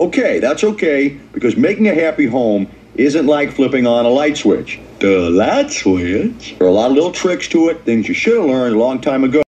okay, that's okay, because making a happy home isn't like flipping on a light switch. The light switch? There are a lot of little tricks to it, things you should have learned a long time ago.